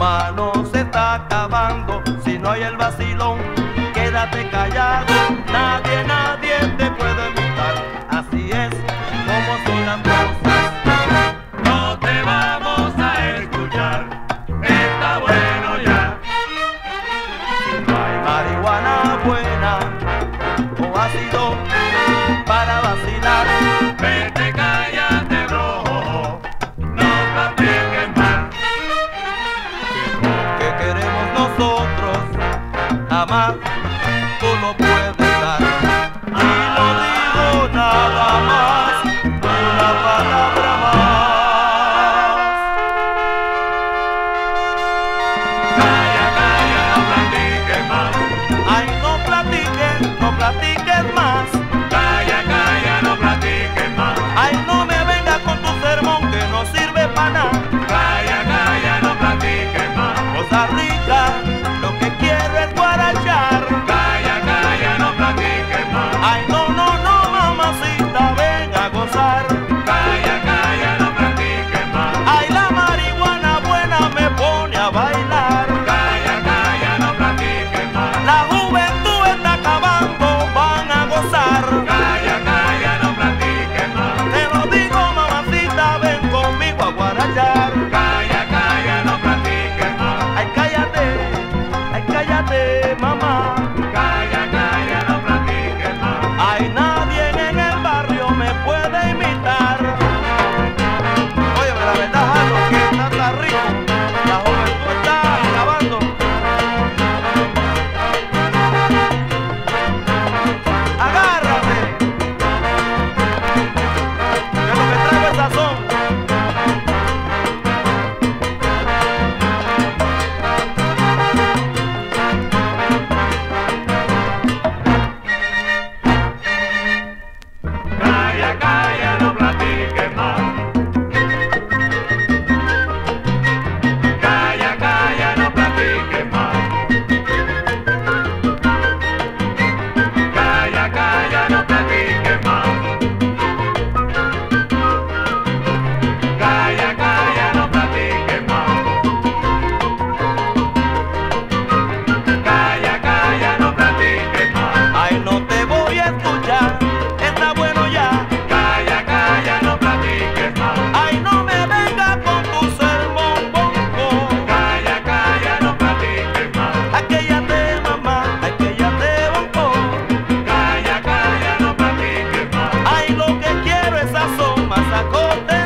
humano se está acabando. Si no hay el vacilón, quédate callado. Nadie, nadie te puede gustar. Así es como son las cosas. No te vamos a escuchar. Está bueno ya. Si no hay marihuana buena o ácido para vacilar, vete callado. mas acontece.